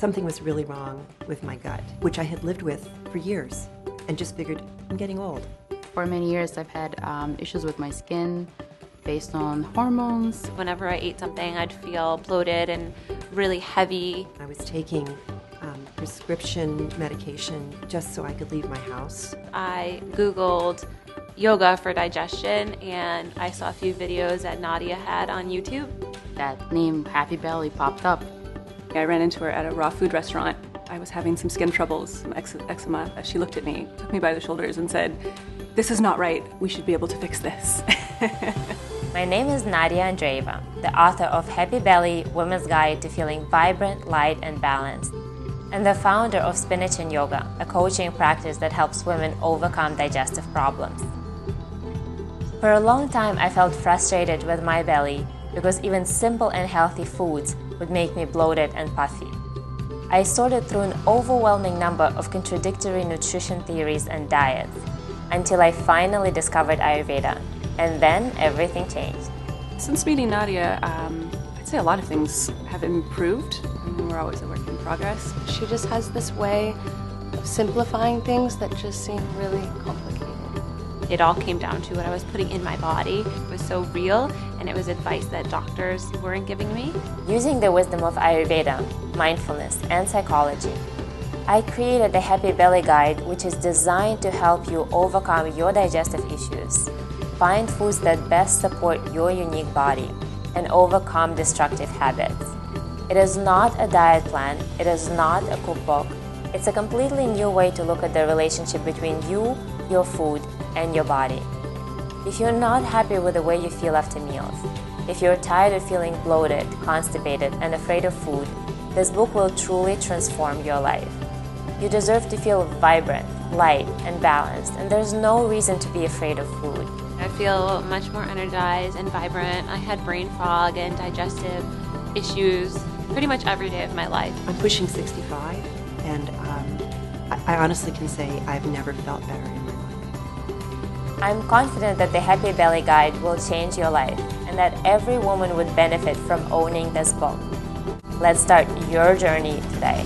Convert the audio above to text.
something was really wrong with my gut, which I had lived with for years, and just figured I'm getting old. For many years, I've had um, issues with my skin based on hormones. Whenever I ate something, I'd feel bloated and really heavy. I was taking um, prescription medication just so I could leave my house. I Googled yoga for digestion and I saw a few videos that Nadya had on YouTube. That name, Happy Belly, popped up. I ran into her at a raw food restaurant. I was having some skin troubles, some eczema. She looked at me, took me by the shoulders, and said, This is not right. We should be able to fix this. My name is Nadya Andreeva, the author of Happy Belly Women's Guide to Feeling Vibrant, Light, and Balanced, and the founder of Spinach and Yoga, a coaching practice that helps women overcome digestive problems. For a long time, I felt frustrated with my belly because even simple and healthy foods would make me bloated and puffy. I sorted through an overwhelming number of contradictory nutrition theories and diets until I finally discovered Ayurveda, and then everything changed. Since meeting Nadya, um, I'd say a lot of things have improved. I mean, we're always a work in progress. She just has this way of simplifying things that just seem really complicated. It all came down to what I was putting in my body. It was so real, and it was advice that doctors weren't giving me. Using the wisdom of Ayurveda, mindfulness, and psychology, I created the Happy Belly Guide, which is designed to help you overcome your digestive issues, find foods that best support your unique body, and overcome destructive habits. It is not a diet plan, it is not a cookbook. It's a completely new way to look at the relationship between you, your food, and your body. If you're not happy with the way you feel after meals, if you're tired of feeling bloated, constipated, and afraid of food, this book will truly transform your life. You deserve to feel vibrant, light, and balanced, and there's no reason to be afraid of food. I feel much more energized and vibrant. I had brain fog and digestive issues pretty much every day of my life. I'm pushing 65, and um, I, honestly can say I've never felt better in my life. I'm confident that the Happy Belly Guide will change your life and that every woman would benefit from owning this book. Let's start your journey today.